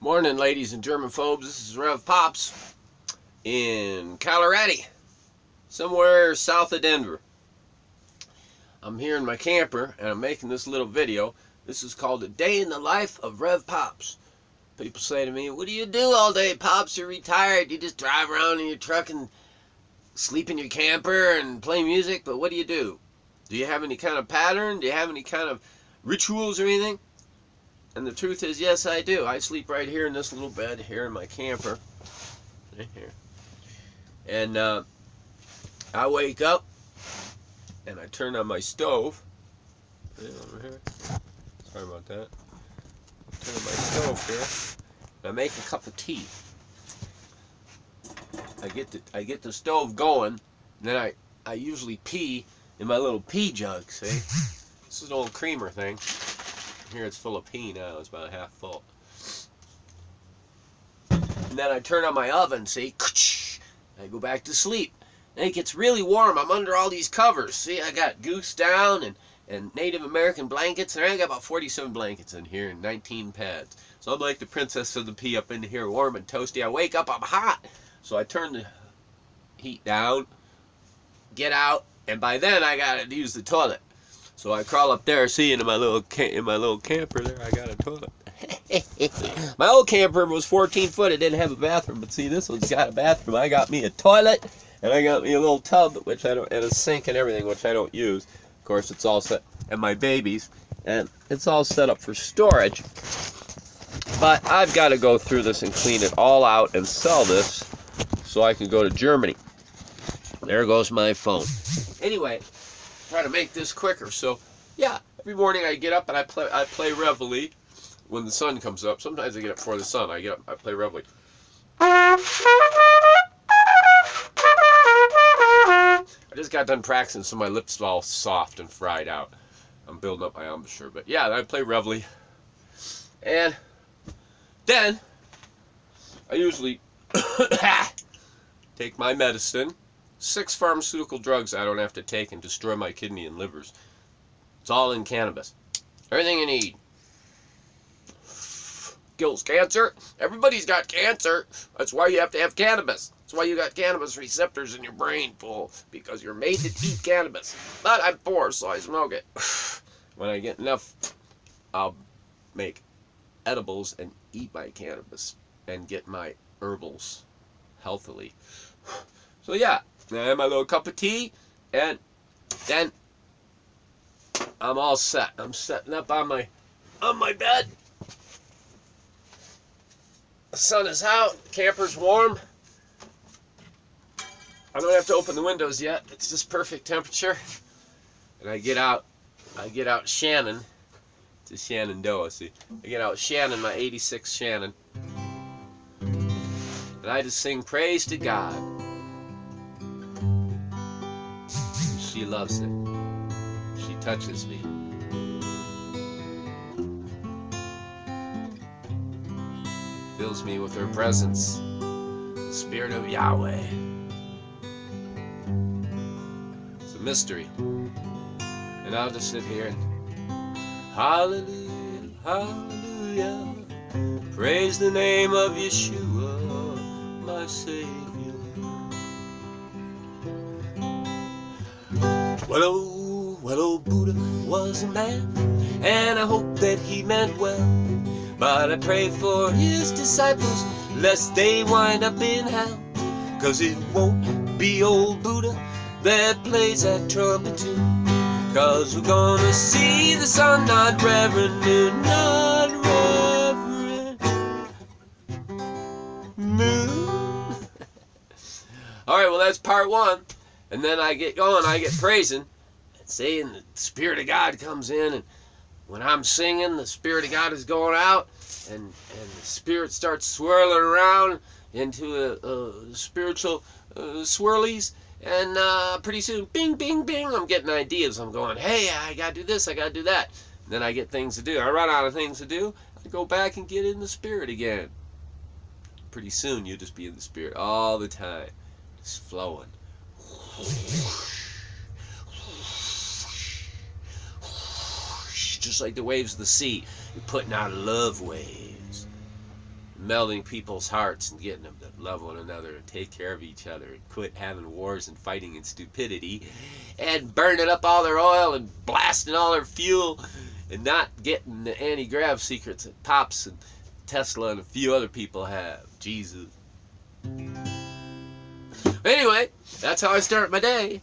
Morning, ladies and Germanphobes. This is Rev Pops in Colorado, somewhere south of Denver. I'm here in my camper and I'm making this little video. This is called A Day in the Life of Rev Pops. People say to me, What do you do all day, Pops? You're retired. You just drive around in your truck and sleep in your camper and play music, but what do you do? Do you have any kind of pattern? Do you have any kind of rituals or anything? And the truth is, yes, I do. I sleep right here in this little bed here in my camper. Right here. And uh, I wake up and I turn on my stove. over here. Sorry about that. Turn on my stove here. I make a cup of tea. I get the I get the stove going, and then I I usually pee in my little pee jug. See, this is an old creamer thing. Here it's now. It's about half full. And then I turn on my oven, see? I go back to sleep. And it gets really warm. I'm under all these covers. See, I got goose down and, and Native American blankets. And I got about 47 blankets in here and 19 pads. So I'm like the princess of the pea up in here, warm and toasty. I wake up, I'm hot. So I turn the heat down, get out, and by then I gotta use the toilet. So I crawl up there, see, in my little in my little camper there, I got a toilet. my old camper was 14 foot. It didn't have a bathroom, but see, this one's got a bathroom. I got me a toilet, and I got me a little tub, which I don't, and a sink and everything, which I don't use. Of course, it's all set, and my babies, and it's all set up for storage. But I've got to go through this and clean it all out and sell this so I can go to Germany. There goes my phone. Anyway, try to make this quicker. So, yeah, every morning I get up and I play I play Reveille when the sun comes up. Sometimes I get up before the sun. I get up, I play Reveille. I just got done practicing, so my lips are all soft and fried out. I'm building up my embouchure, but yeah, I play Reveille, and then I usually take my medicine six pharmaceutical drugs I don't have to take and destroy my kidney and livers. It's all in cannabis. Everything you need. Kills cancer. Everybody's got cancer. That's why you have to have cannabis. That's why you got cannabis receptors in your brain full because you're made to eat cannabis. But I'm poor, so I smoke it. when I get enough, I'll make edibles and eat my cannabis and get my herbals healthily. So yeah, Have my little cup of tea, and then I'm all set. I'm setting up on my on my bed. The sun is out, camper's warm. I don't have to open the windows yet. It's just perfect temperature. And I get out I get out Shannon. A Shenandoah, see. I get out Shannon, my 86 Shannon. And I just sing praise to God. She loves it. She touches me. Fills me with her presence, the Spirit of Yahweh. It's a mystery. And I'll just sit here and Hallelujah, Hallelujah. Praise the name of Yeshua, my Savior. Well, oh, well, old Buddha was a man, and I hope that he meant well. But I pray for his disciples, lest they wind up in hell. Cause it won't be old Buddha that plays that trumpet tune. Cause we're gonna see the sun, not reverend, Moon, not reverend moon. All right, well, that's part one. And then I get going, I get praising, and saying the Spirit of God comes in, and when I'm singing, the Spirit of God is going out, and, and the Spirit starts swirling around into a, a spiritual uh, swirlies, and uh, pretty soon, bing, bing, bing, I'm getting ideas. I'm going, hey, I gotta do this, I gotta do that. And then I get things to do. I run out of things to do. I go back and get in the Spirit again. Pretty soon, you'll just be in the Spirit all the time, just flowing. Just like the waves of the sea, you're putting out love waves. melting people's hearts and getting them to love one another and take care of each other and quit having wars and fighting and stupidity and burning up all their oil and blasting all their fuel and not getting the anti-grav secrets that Pops and Tesla and a few other people have. Jesus. Anyway, that's how I start my day.